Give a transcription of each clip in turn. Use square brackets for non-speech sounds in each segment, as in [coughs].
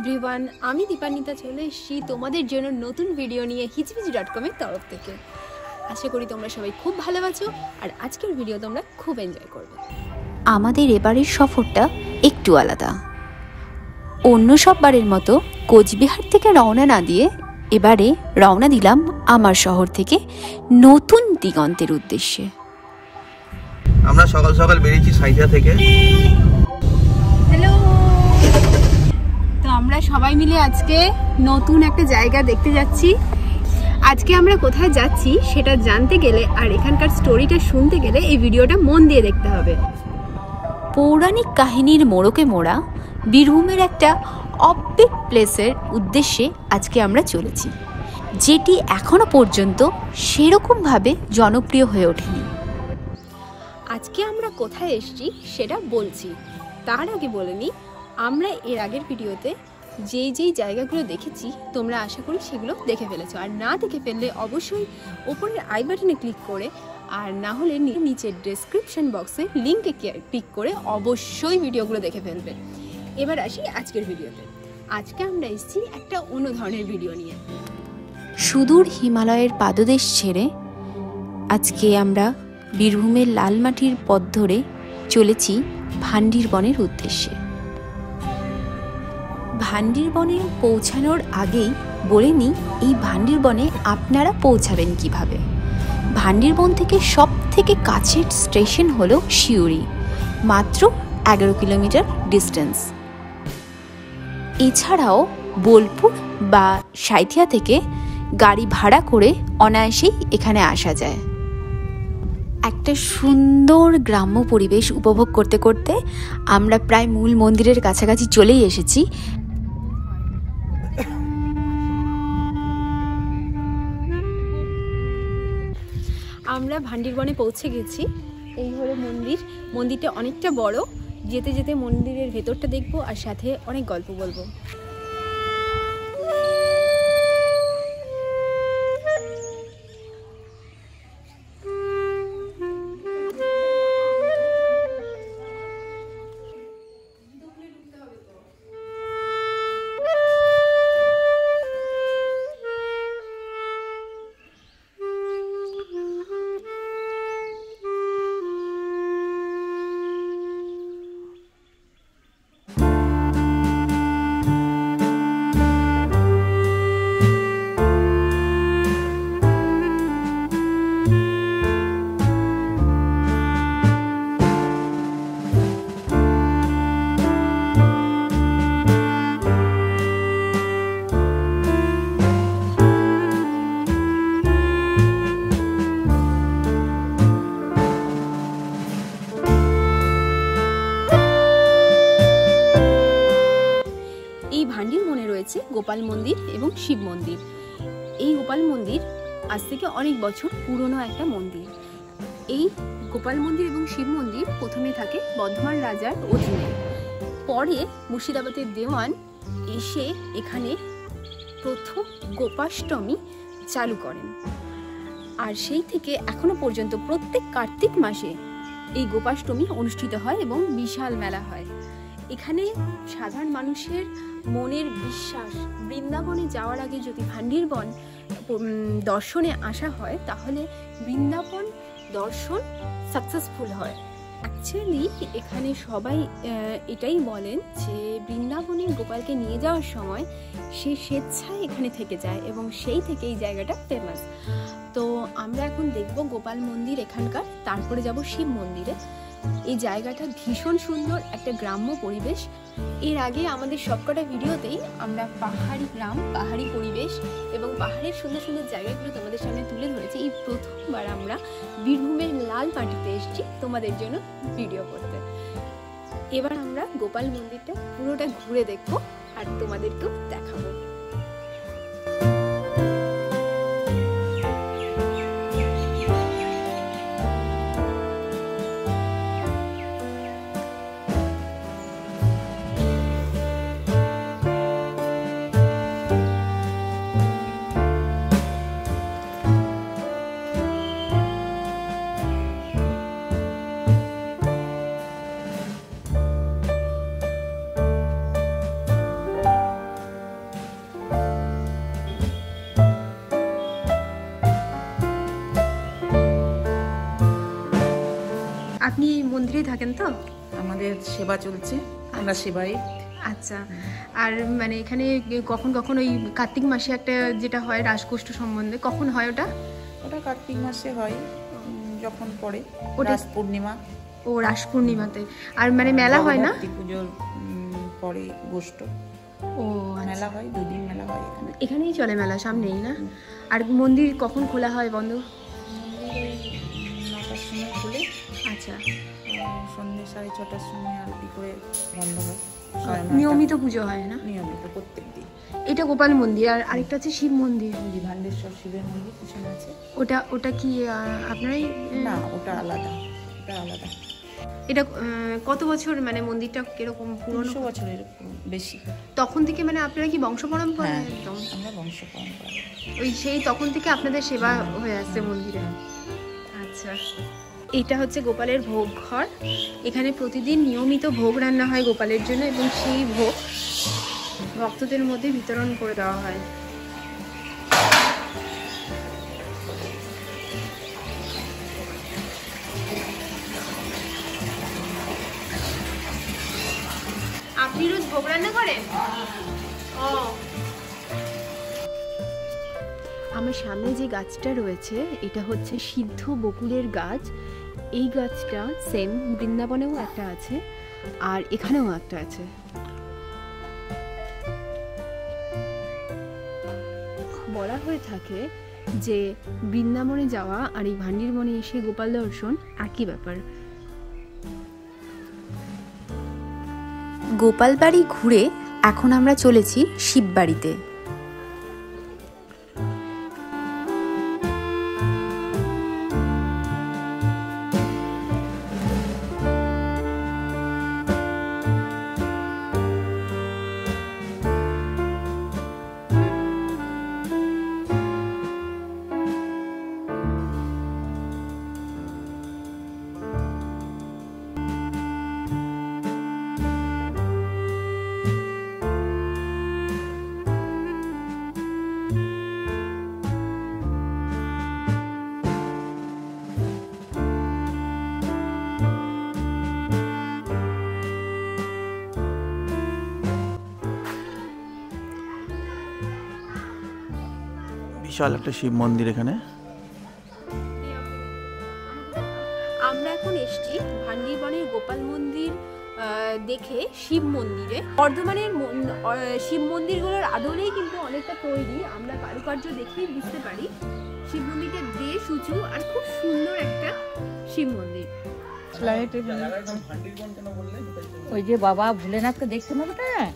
Everyone আমি দীপান্বিতা চলে এসেছি তোমাদের জন্য নতুন ভিডিও নিয়ে হিচবিচি ডট কমের তরফ থেকে। আশা করি তোমরা সবাই খুব ভালো আছো আর আজকের ভিডিও তোমরা খুব এনজয় করবে। আমাদের এবারের সফরটা একটু আলাদা। অন্য সব বারের মতো কোচবিহার থেকে রওনা না দিয়ে এবারে রওনা দিলাম আমার শহর থেকে নতুন দিগন্তের উদ্দেশ্যে। আমরা সকাল সকাল বেরিয়েছি সাইথিয়া থেকে। হ্যালো আমরা সবাই মিলে আজকে নতুন একটা জায়গা দেখতে যাচ্ছি। আজকে আমরা কোথায় যাচ্ছি সেটা জানতে গেলে আর এখানকার স্টোরিটা শুনতে গেলে এই ভিডিওটা মন দিয়ে দেখতে হবে। পৌরাণিক কাহিনীর মোড়কে মোড়া বীরভূমের একটা অববিট প্লেসের উদ্দেশ্যে আজকে আমরা চলেছি যেটি এখনও পর্যন্ত সেরকমভাবে জনপ্রিয় হয়ে ওঠেনি। আজকে আমরা কোথায় এসেছি সেটা বলছি। তার আগে বলে নিই আমরা এর আগের ভিডিওতে যেই যেই জায়গাগুলো দেখেছি, তোমরা আশা করি সেগুলো দেখে ফেলেছো। আর না দেখে ফেললে অবশ্যই ওপরের আই বাটনে ক্লিক করে আর না হলে নিচের ডেসক্রিপশন বক্সে লিঙ্কে ক্লিক করে অবশ্যই ভিডিওগুলো দেখে ফেলবে। এবার আসি আজকের ভিডিওতে। আজকে আমরা এসেছি একটা অন্য ধরনের ভিডিও নিয়ে। সুদূর হিমালয়ের পাদদেশ ছেড়ে আজকে আমরা বীরভূমের লাল মাটির পথ ধরে চলেছি ভান্ডির বনের উদ্দেশ্যে। ভান্ডির বনে পৌঁছানোর আগেই বলে নিই, এই ভান্ডির বনে আপনারা পৌঁছাবেন কীভাবে? ভান্ডির বন থেকে সব থেকে কাছের স্টেশন হলো শিউরি মাত্র এগারো কিলোমিটার ডিস্টেন্স। এছাড়াও বোলপুর বা সাঁইথিয়া থেকে গাড়ি ভাড়া করে অনায়াসেই এখানে আসা যায়। একটা সুন্দর গ্রাম্য পরিবেশ উপভোগ করতে করতে আমরা প্রায় মূল মন্দিরের কাছাকাছি চলেই এসেছি ভান্ডিরবনে পৌঁছে গেছি। এই হলো মন্দির। মন্দিরটা অনেকটা বড়। যেতে যেতে মন্দিরের ভেতরটা দেখব আর সাথে অনেক গল্প বলব। গোপাল মন্দির এবং শিব মন্দির। এই গোপাল মন্দির আজ থেকে অনেক বছর পুরনো একটা মন্দির। এই গোপাল মন্দির এবং শিব মন্দির প্রথমে থাকে বর্ধমান রাজার অধীনে। পরে মুর্শিদাবাদের দেওয়ান এসে এখানে প্রথম গোপাষ্টমী চালু করেন। আর সেই থেকে এখনও পর্যন্ত প্রত্যেক কার্তিক মাসে এই গোপাষ্টমী অনুষ্ঠিত হয় এবং বিশাল মেলা হয়। এখানে সাধারণ মানুষের মনের বিশ্বাস, বৃন্দাবনে যাওয়ার আগে যদি ভান্ডির বন দর্শনে আসা হয়, তাহলে বৃন্দাবন দর্শন সাকসেসফুল হয়। অ্যাকচুয়ালি এখানে সবাই এটাই বলেন যে বৃন্দাবনে গোপালকে নিয়ে যাওয়ার সময় সে স্বেচ্ছায় এখানে থেকে যায় এবং সেই থেকে এই জায়গাটা ফেমাস তো আমরা এখন দেখব গোপাল মন্দির এখানকার, তারপরে যাব শিব মন্দিরে। এই জায়গাটা ভীষণ সুন্দর, একটা গ্রাম্য পরিবেশ। এর আগে আমাদের সবকটা ভিডিওতেই আমরা পাহাড়ি গ্রাম, পাহাড়ি পরিবেশ এবং পাহাড়ের সুন্দর সুন্দর জায়গাগুলো তোমাদের সামনে তুলে ধরেছি। এই প্রথমবার আমরা বীরভূমের লাল মাটিতে এসেছি তোমাদের জন্য ভিডিও করতে। এবার আমরা গোপাল মন্দিরটা পুরোটা ঘুরে দেখব আর তোমাদেরকেও দেখাবো। মন্দিরেই থাকেন তো? আমাদের সেবা চলছে আমরা সেবাই। আচ্ছা আর মানে এখানে কখন কখন ওই কার্তিক মাসে একটা যেটা হয় রাসকোষ্ঠ সম্বন্ধে কখন হয় ওটা? ওটা কার্তিক মাসে হয় যখন পড়ে ওটা- রাস পূর্ণিমা। ও রাস পূর্ণিমাতে। আর মানে মেলা হয় না? পুজোর পরে গোষ্ঠ। ও আচ্ছা। মেলা হয় দুদিন মেলা হয় এখানে। এখানেই চলে মেলা সামনেই না? আর মন্দির কখন খোলা হয় বন্ধ? নটার সময় খুলে। আচ্ছা। সন্ধ্যে সাড়ে ছটার সময় আরতি করে বন্ধ হয়। নিয়মিত পুজো হয় না? নিয়মিত প্রত্যেক দিন। এটা গোপাল মন্দির আর আরেকটা হচ্ছে শিব মন্দির। ভান্ডেশ্বর শিবের মন্দির পিছনে আছে। ওটা ওটা কি আপনারাই না ওটা আলাদা ওটা আলাদা। এটা কত বছর মানে মন্দিরটা কীরকম পুরনো? বছরের বেশি। তখন থেকে মানে আপনারা কি বংশ পরম্পরা? হ্যাঁ একদম আমরা বংশ পরম্পরা। ওই সেই তখন থেকে আপনাদের সেবা হয়ে আসছে মন্দিরে। আচ্ছা। এটা হচ্ছে গোপালের ভোগ ঘর। এখানে প্রতিদিন নিয়মিত ভোগ রান্না হয় গোপালের জন্য এবং সেই ভোগ ভক্তদের মধ্যে বিতরণ করে দেওয়া হয়। আপনি রোজ ভোগ রান্না করেন? আমার সামনে যে গাছটা রয়েছে, এটা হচ্ছে সিদ্ধ বকুলের গাছ। এই গাছটা সেম বৃন্দাবনেও একটা আছে, আর এখানেও একটা আছে। বলা হয়ে থাকে যে বৃন্দাবনে যাওয়া আর এই ভান্ডির বনে এসে গোপাল দর্শন একই ব্যাপার। গোপাল বাড়ি ঘুরে এখন আমরা চলেছি শিববাড়িতে। বিশাল একটা শিব মন্দির এখানে। আমরা এখন এসছি ভান্ডিবনের গোপাল মন্দির দেখে শিব মন্দিরে। বর্ধমানের মন- শিব মন্দিরগুলোর আদলেই কিন্তু অনেকটা তৈরি। আমরা কারুকার্য দেখেই বুঝতে পারি শিব মন্দিরটা বেশ উঁচু আর খুব সুন্দর একটা শিব মন্দির। ওই যে বাবা ভোলেনাথকে দেখতে পাবে না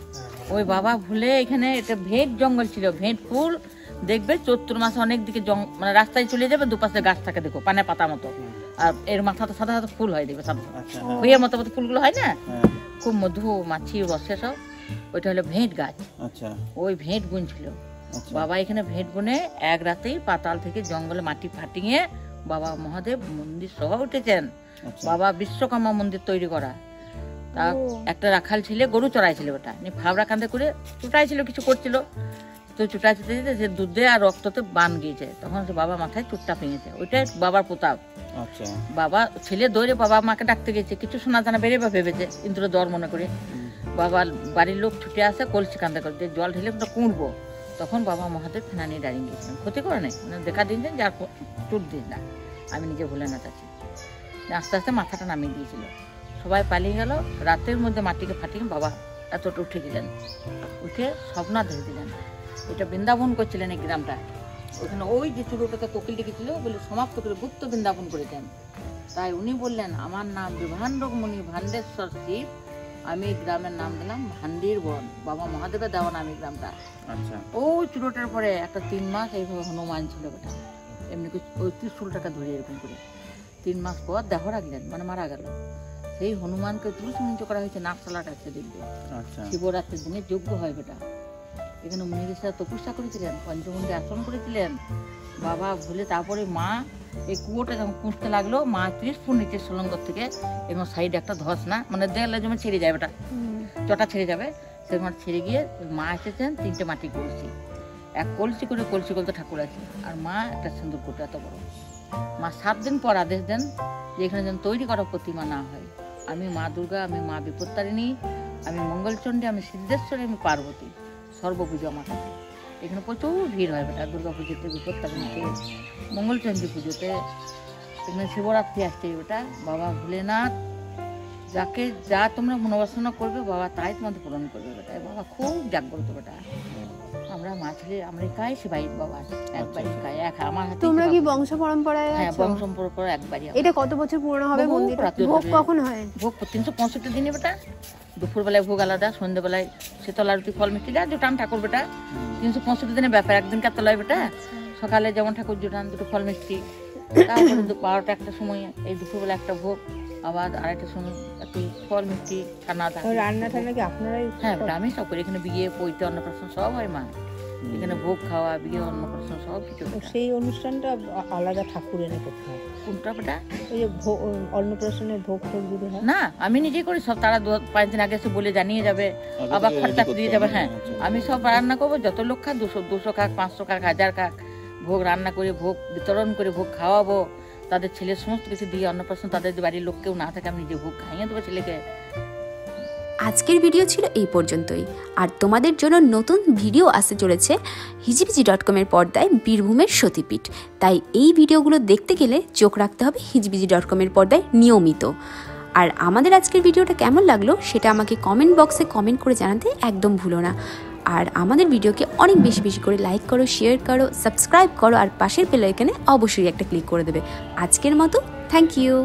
ওই বাবা ভুলে এখানে এটা ভেট জঙ্গল ছিল ভেট ফুল। দেখবে চৈত্র মাসে অনেক দিকে জং- মানে রাস্তায় চলে যাবে দুপাশে গাছ থাকে দেখো পানে পাতা মতো। আর এর মাথাতে সাদা সাদা ফুল হয় দেখবে সাদা আচ্ছা। মতো মতো ফুলগুলো হয় না? হ্যাঁ। খুব মধু মাছি বসে সব। ওইটা হলো ভেট গাছ। আচ্ছা। ওই ভেট বুন ছিল আচ্ছা। বাবা এখানে ভেট বুনে এক রাতেই পাতাল থেকে জঙ্গলে মাটি ফাটিয়ে বাবা মহাদেব মন্দির সহ উঠেছেন। বাবা বিশ্বকর্মা মন্দির তৈরি করা। তা একটা রাখাল ছিল গরু চড়াইছিল ওটা। নিয়ে ফাবড়া কান্দে করে চুটাইছিল কিছু করছিল। তো চুটা চুটে যেতে সে দুধে আর রক্ততে বান গিয়েছে তখন সে বাবা মাথায় চুটটা ভেঙেছে। ওইটাই বাবার প্রতাপ। আচ্ছা। বাবা ছেলে দৌড়ে বাবা মাকে ডাকতে গেছে কিছু শোনা জানা বেড়ে বা ভেবেছে ইন্দ্র দর মনে করে। বাবা বাড়ির লোক ছুটে আসে কলসি কান্দা করে। যে জল ঢেলে ওটা কুঁড়বো। তখন বাবা মহাদেব ফেনা নিয়ে দাঁড়িয়ে গিয়েছিলেন। ক্ষতি করে নাই। মানে দেখা দিন যে যার টুট দিন না। আমি নিজে ভুলে না চাচ্ছি আস্তে আস্তে মাথাটা নামিয়ে দিয়েছিল। সবাই পালিয়ে গেল। রাতের মধ্যে মাটিকে ফাটিয়ে বাবা এতটা উঠে দিলেন উঠে স্বপ্না ধরে দিলেন। এটা বৃন্দাবন করছিলেন এই গ্রামটা। ওখানে ওই যে চুলোটাতে কোকিল ডেকেছিল বলে সমাপ্ত করে গুপ্ত বৃন্দাবন করে দেন। তাই উনি বললেন আমার নাম বিভান্ডক মুনি ভান্ডেশ্বর শিব। আমি গ্রামের নাম দিলাম ভান্ডির বন। বাবা মহাদেবের দেওয়া নাম এই গ্রামটা। আচ্ছা। ওই চুলোটার পরে একটা তিন মাস এইভাবে হনুমান ছিল বেটা এমনি ওই ত্রিশুলটাকে ধরে এরকম করে। তিন মাস পর দেহ রাখলেন মানে মারা গেল। সেই হনুমানকে তুলসী করা হয়েছে নাকশালাটা আছে দেখবে। আচ্ছা। শিবরাত্রির দিনে যোগ্য হয় বেটা এখানে মুনিঋষিরা তপস্যা করেছিলেন পঞ্চমন্ডি আসন করেছিলেন। বাবা ভুলে তারপরে মা এই কুয়োটা যখন পুঁছতে লাগল মা ত্রিশ ফুট নিচে সুলঙ্গর থেকে এবং সাইডে একটা ধস না মানে দেয়ালে যেমন ছেড়ে যায় বেটা চটা ছেড়ে যাবে সেরকম ছেড়ে গিয়ে মা এসেছেন তিনটে মাটি কলসি। এক কলসি করে কলসি করতে ঠাকুর আছে আর মা একটা সিন্দুর করতে এত বড়। মা সাত দিন পর আদেশ দেন যে এখানে যেন তৈরি করা প্রতিমা না হয়। আমি মা দুর্গা আমি মা বিপত্তারিণী আমি মঙ্গলচণ্ডী আমি সিদ্ধেশ্বরী আমি পার্বতী। সর্বপুজো আমার কাছে এখানে প্রচুর ভিড় হয় বেটা, দুর্গা পুজোতে বিপত্তারিণীতে মঙ্গলচণ্ডী পুজোতে। এখানে শিবরাত্রি আসছে বেটা, বাবা ভোলেনাথ। যাকে যা তোমরা মনোবাসনা করবে, বাবা তাই তোমাদের পূরণ করবে বেটা। বাবা খুব জাগ্রত বেটা। আমরা মা আমরা একাই সেবাই বাবা একবারই একাই। এক আমার হাতে তোমরা কি বংশ পরম্পরায় হ্যাঁ বংশ পরম্পরা একবারই এটা কত বছর পুরনো হবে বহু মন্দির পুরাতন ভোগ কখন হয়? ভোগ তিনশো পঁয়ষট্টি দিনে বেটা। দুপুরবেলায় ভোগ আলাদা সন্ধ্যেবেলায় শীতল আরতি ফল মিষ্টি যা জোটান ঠাকুর বেটা। তিনশো পঁয়ষট্টি দিনের ব্যাপার একদিন কার তলায় বেটা। সকালে যেমন ঠাকুর জোটান দুটো ফল মিষ্টি। [coughs] তারপরে বারোটা একটা সময় এই দুপুরবেলা একটা ভোগ আবার আড়াইটার সময় একটু ফল মিষ্টি খানা থাকে রান্না টান্না কি আপনারাই হ্যাঁ আমি সব করি। এখানে বিয়ে পৈতে অন্নপ্রাশন সব হয় মা। এখানে ভোগ খাওয়া বিয়ে অন্নপ্রাশন সব কিছু সেই অনুষ্ঠানটা আলাদা ঠাকুর এনে করতে হয়। কোনটা বেটা ওই যে অন্নপ্রাশনের ভোগ টোগ যদি হয়। না আমি নিজেই করি সব তারা দু পাঁচ দিন আগে এসে বলে জানিয়ে যাবে আবার খরচা দিয়ে যাবে হ্যাঁ। আমি সব রান্না করব যত লোক খাক দুশো দুশো খাক পাঁচশো খাক হাজার খাক ভোগ রান্না করে ভোগ বিতরণ করে ভোগ খাওয়াবো। তাদের ছেলে সমস্ত কিছু দিয়ে অন্নপ্রাশন তাদের বাড়ির লোক কেউ না থাকে আমি নিজে ভোগ খাইয়ে দেবো ছেলেকে। আজকের ভিডিও ছিল এই পর্যন্তই। আর তোমাদের জন্য নতুন ভিডিও আসতে চলেছে হিজিবিজি ডট কমের পর্দায় বীরভূমের সতীপীঠ। তাই এই ভিডিওগুলো দেখতে গেলে চোখ রাখতে হবে হিজিবিজি ডট কমের পর্দায় নিয়মিত। আর আমাদের আজকের ভিডিওটা কেমন লাগল সেটা আমাকে কমেন্ট বক্সে কমেন্ট করে জানাতে একদম ভুলো না। আর আমাদের ভিডিওকে অনেক বেশি বেশি করে লাইক করো শেয়ার করো সাবস্ক্রাইব করো আর পাশের বেল আইকনে অবশ্যই একটা ক্লিক করে দেবে। আজকের মতো থ্যাংক ইউ